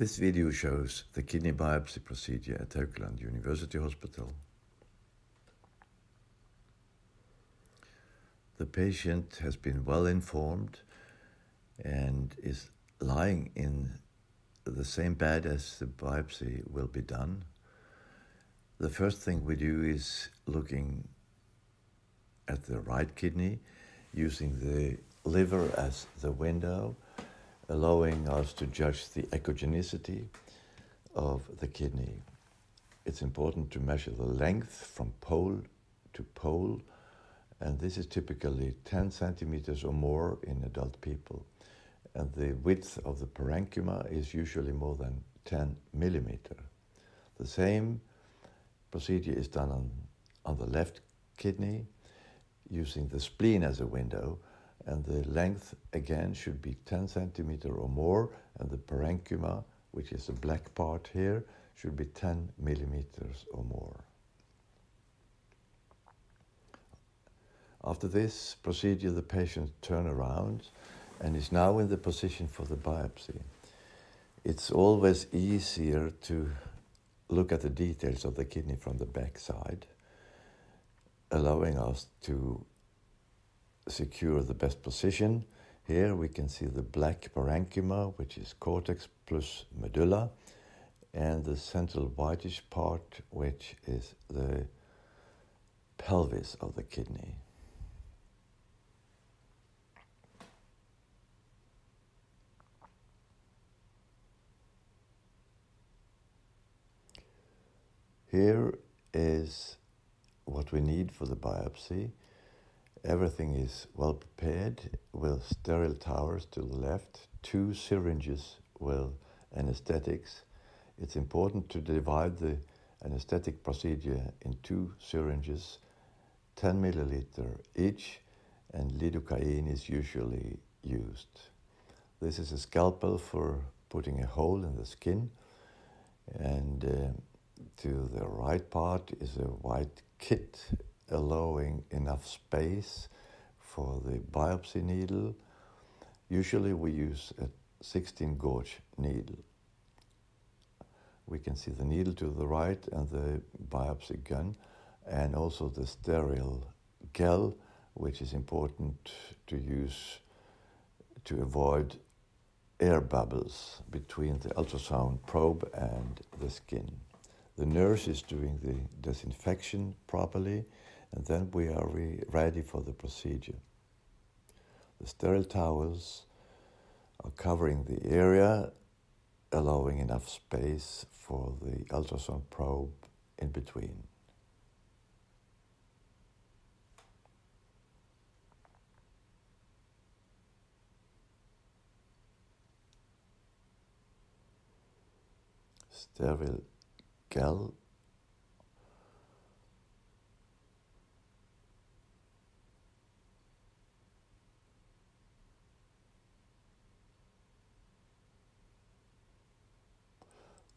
This video shows the kidney biopsy procedure at Haukeland University Hospital. The patient has been well informed and is lying in the same bed as the biopsy will be done. The first thing we do is looking at the right kidney using the liver as the window allowing us to judge the echogenicity of the kidney. It's important to measure the length from pole to pole, and this is typically 10 centimeters or more in adult people. And the width of the parenchyma is usually more than 10 millimeter. The same procedure is done on, on the left kidney using the spleen as a window and the length again should be 10 centimeter or more and the parenchyma which is the black part here should be 10 millimeters or more. After this procedure the patient turn around and is now in the position for the biopsy. It's always easier to look at the details of the kidney from the back side, allowing us to secure the best position. Here we can see the black parenchyma, which is cortex plus medulla, and the central whitish part, which is the pelvis of the kidney. Here is what we need for the biopsy. Everything is well prepared with sterile towers to the left, two syringes with anesthetics. It's important to divide the anesthetic procedure in two syringes, 10 milliliter each, and lidocaine is usually used. This is a scalpel for putting a hole in the skin, and uh, to the right part is a white kit allowing enough space for the biopsy needle. Usually we use a 16 gauge needle. We can see the needle to the right and the biopsy gun and also the sterile gel which is important to use to avoid air bubbles between the ultrasound probe and the skin. The nurse is doing the disinfection properly and then we are re ready for the procedure. The sterile towels are covering the area, allowing enough space for the ultrasound probe in between. Sterile gel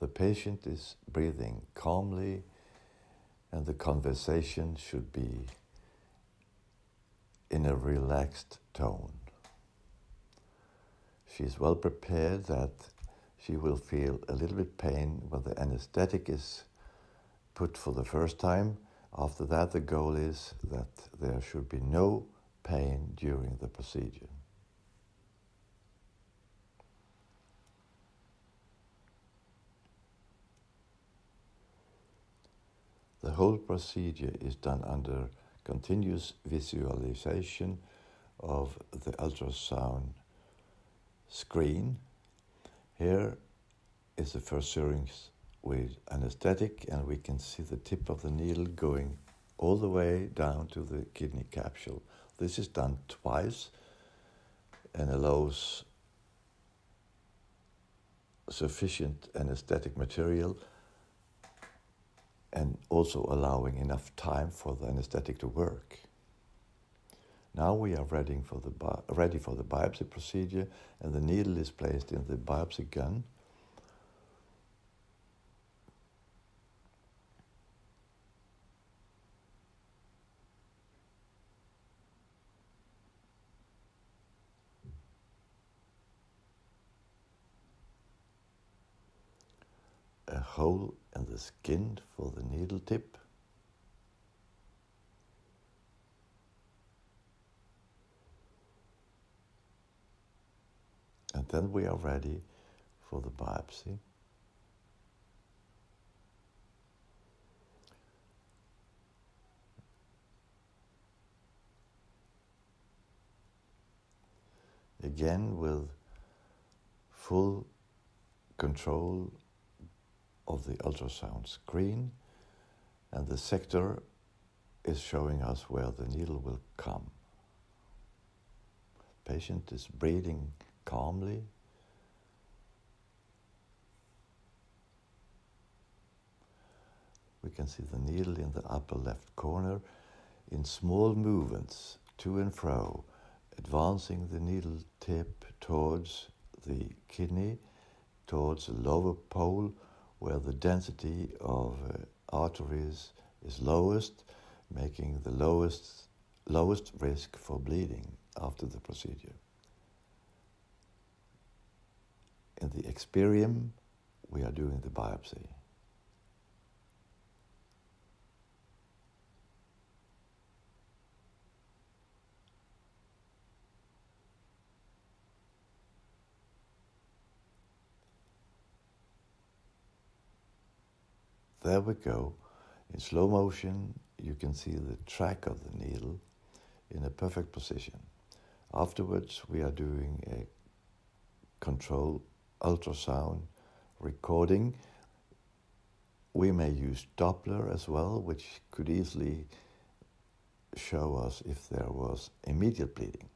The patient is breathing calmly, and the conversation should be in a relaxed tone. She is well prepared that she will feel a little bit pain when the anesthetic is put for the first time. After that, the goal is that there should be no pain during the procedure. The whole procedure is done under continuous visualization of the ultrasound screen. Here is the first syringe with anesthetic, and we can see the tip of the needle going all the way down to the kidney capsule. This is done twice and allows sufficient anesthetic material and also allowing enough time for the anesthetic to work. Now we are ready for the ready for the biopsy procedure, and the needle is placed in the biopsy gun. A hole in the skin for the needle tip. And then we are ready for the biopsy. Again, with full control of the ultrasound screen, and the sector is showing us where the needle will come. Patient is breathing calmly. We can see the needle in the upper left corner in small movements to and fro, advancing the needle tip towards the kidney, towards the lower pole where the density of uh, arteries is lowest, making the lowest, lowest risk for bleeding after the procedure. In the experium, we are doing the biopsy. There we go. In slow motion, you can see the track of the needle in a perfect position. Afterwards, we are doing a control ultrasound recording. We may use Doppler as well, which could easily show us if there was immediate bleeding.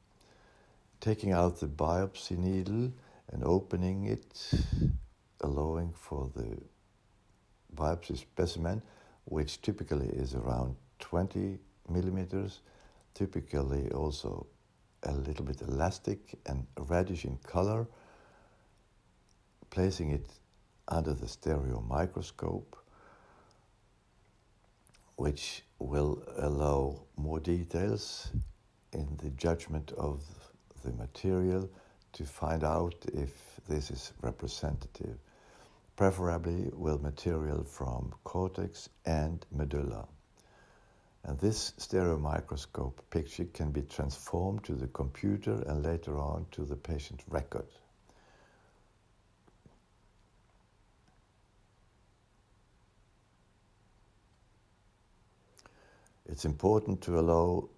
Taking out the biopsy needle and opening it, allowing for the biopsy specimen, which typically is around 20 millimeters, typically also a little bit elastic and reddish in color, placing it under the stereo microscope, which will allow more details in the judgment of the material to find out if this is representative preferably with material from cortex and medulla. And this stereo microscope picture can be transformed to the computer and later on to the patient record. It's important to allow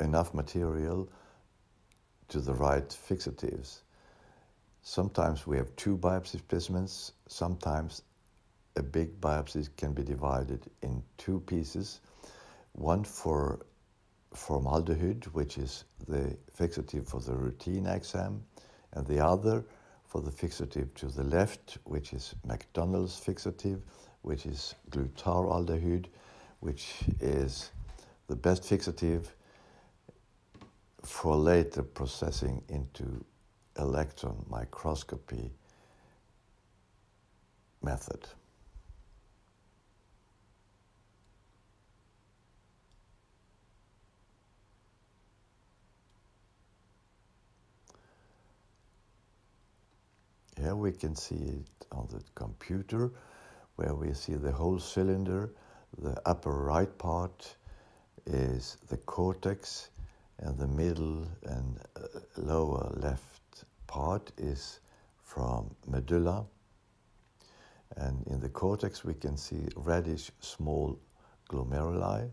enough material to the right fixatives Sometimes we have two biopsy specimens. Sometimes a big biopsy can be divided in two pieces. One for formaldehyde, which is the fixative for the routine exam, and the other for the fixative to the left, which is McDowell's fixative, which is glutaraldehyde, which is the best fixative for later processing into electron microscopy method. Here we can see it on the computer where we see the whole cylinder. The upper right part is the cortex and the middle and uh, lower left part is from medulla. And in the cortex, we can see reddish small glomeruli.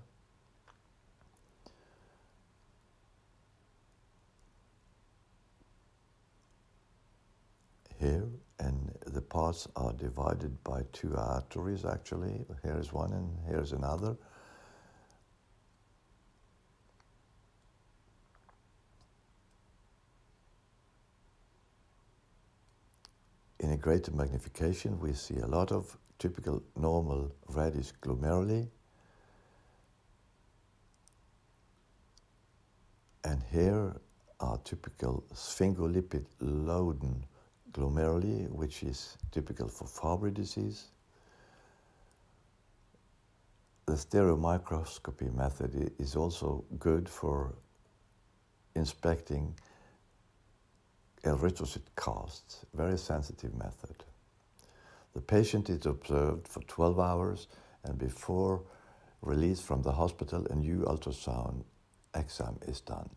Here, and the parts are divided by two arteries actually. Here is one and here's another. A greater magnification, we see a lot of typical normal reddish glomeruli. And here are typical sphingolipid laden glomeruli, which is typical for Fabry disease. The stereomicroscopy method is also good for inspecting erythrocyte casts, very sensitive method. The patient is observed for 12 hours and before release from the hospital, a new ultrasound exam is done.